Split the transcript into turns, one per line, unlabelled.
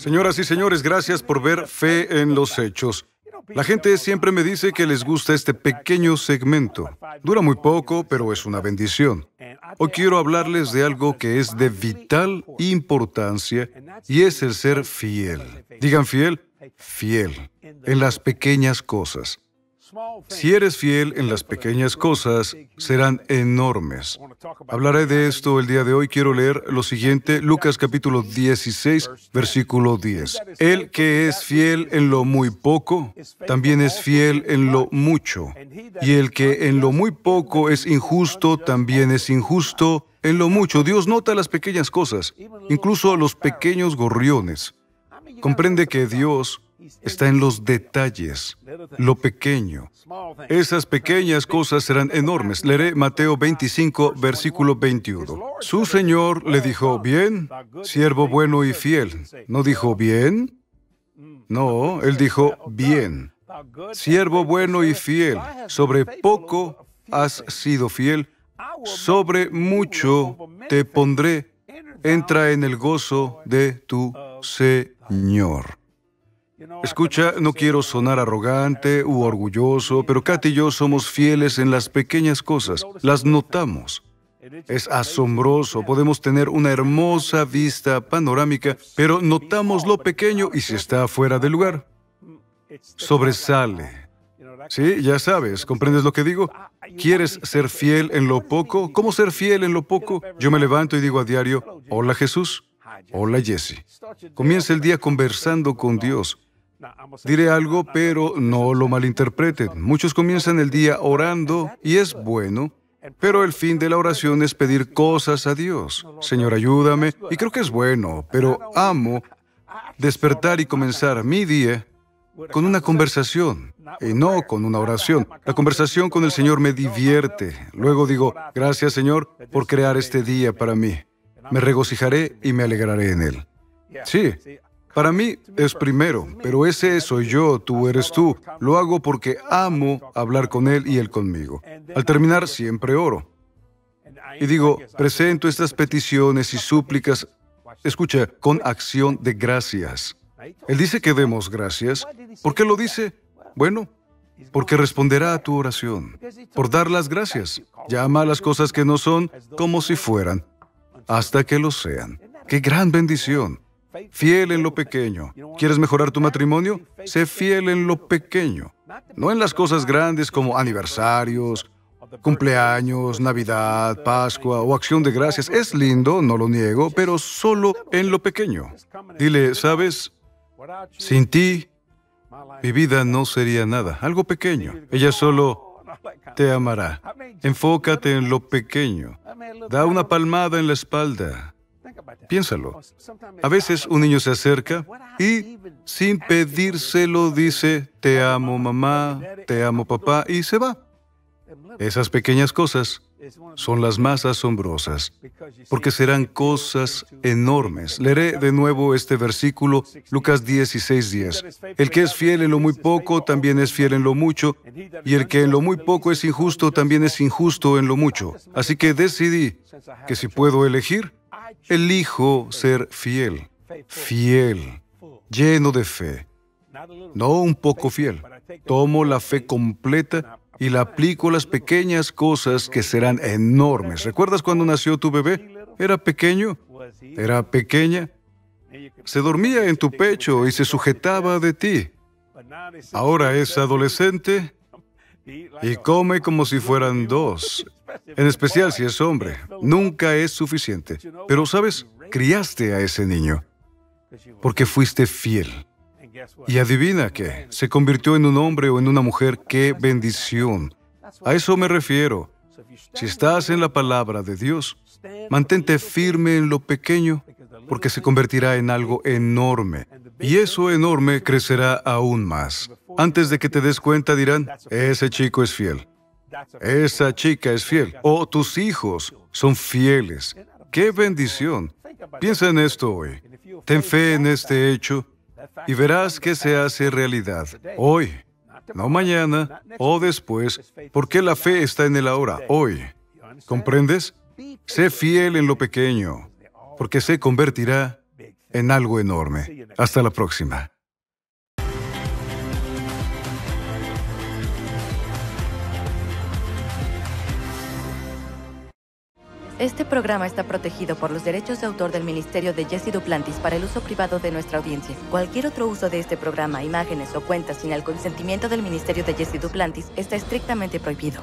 Señoras y señores, gracias por ver Fe en los Hechos. La gente siempre me dice que les gusta este pequeño segmento. Dura muy poco, pero es una bendición. Hoy quiero hablarles de algo que es de vital importancia y es el ser fiel. Digan fiel, fiel en las pequeñas cosas. Si eres fiel en las pequeñas cosas, serán enormes. Hablaré de esto el día de hoy. Quiero leer lo siguiente, Lucas capítulo 16, versículo 10. El que es fiel en lo muy poco, también es fiel en lo mucho. Y el que en lo muy poco es injusto, también es injusto en lo mucho. Dios nota las pequeñas cosas, incluso los pequeños gorriones. Comprende que Dios está en los detalles, lo pequeño. Esas pequeñas cosas serán enormes. Leeré Mateo 25, versículo 21. Su Señor le dijo, bien, siervo bueno y fiel. ¿No dijo bien? No, él dijo, bien, siervo bueno y fiel. Sobre poco has sido fiel, sobre mucho te pondré. Entra en el gozo de tu Señor. Escucha, no quiero sonar arrogante u orgulloso, pero Katy y yo somos fieles en las pequeñas cosas, las notamos. Es asombroso, podemos tener una hermosa vista panorámica, pero notamos lo pequeño y si está fuera de lugar, sobresale. Sí, ya sabes, ¿comprendes lo que digo? ¿Quieres ser fiel en lo poco? ¿Cómo ser fiel en lo poco? Yo me levanto y digo a diario, hola Jesús, hola Jesse. Comienza el día conversando con Dios. Diré algo, pero no lo malinterpreten. Muchos comienzan el día orando y es bueno, pero el fin de la oración es pedir cosas a Dios. Señor, ayúdame. Y creo que es bueno, pero amo despertar y comenzar mi día con una conversación y no con una oración. La conversación con el Señor me divierte. Luego digo, gracias Señor por crear este día para mí. Me regocijaré y me alegraré en él. Sí, para mí es primero, pero ese soy yo, tú eres tú. Lo hago porque amo hablar con Él y Él conmigo. Al terminar siempre oro. Y digo, presento estas peticiones y súplicas, escucha, con acción de gracias. Él dice que demos gracias. ¿Por qué lo dice? Bueno, porque responderá a tu oración, por dar las gracias. Llama a las cosas que no son como si fueran, hasta que lo sean. ¡Qué gran bendición! Fiel en lo pequeño. ¿Quieres mejorar tu matrimonio? Sé fiel en lo pequeño. No en las cosas grandes como aniversarios, cumpleaños, Navidad, Pascua o acción de gracias. Es lindo, no lo niego, pero solo en lo pequeño. Dile, ¿sabes? Sin ti, mi vida no sería nada. Algo pequeño. Ella solo te amará. Enfócate en lo pequeño. Da una palmada en la espalda. Piénsalo. A veces un niño se acerca y sin pedírselo dice, te amo mamá, te amo papá, y se va. Esas pequeñas cosas son las más asombrosas, porque serán cosas enormes. Leeré de nuevo este versículo, Lucas 16, 10. El que es fiel en lo muy poco, también es fiel en lo mucho, y el que en lo muy poco es injusto, también es injusto en lo mucho. Así que decidí que si puedo elegir, Elijo ser fiel, fiel, lleno de fe, no un poco fiel. Tomo la fe completa y la aplico a las pequeñas cosas que serán enormes. ¿Recuerdas cuando nació tu bebé? ¿Era pequeño? ¿Era pequeña? Se dormía en tu pecho y se sujetaba de ti. Ahora es adolescente y come como si fueran dos en especial si es hombre. Nunca es suficiente. Pero, ¿sabes? Criaste a ese niño porque fuiste fiel. Y adivina qué, se convirtió en un hombre o en una mujer. ¡Qué bendición! A eso me refiero. Si estás en la palabra de Dios, mantente firme en lo pequeño, porque se convertirá en algo enorme. Y eso enorme crecerá aún más. Antes de que te des cuenta dirán, ese chico es fiel. Esa chica es fiel. O tus hijos son fieles. ¡Qué bendición! Piensa en esto hoy. Ten fe en este hecho y verás que se hace realidad. Hoy, no mañana o después, porque la fe está en el ahora, hoy. ¿Comprendes? Sé fiel en lo pequeño, porque se convertirá en algo enorme. Hasta la próxima.
Este programa está protegido por los derechos de autor del Ministerio de Jesse Duplantis para el uso privado de nuestra audiencia. Cualquier otro uso de este programa, imágenes o cuentas sin el consentimiento del Ministerio de Jesse Duplantis está estrictamente prohibido.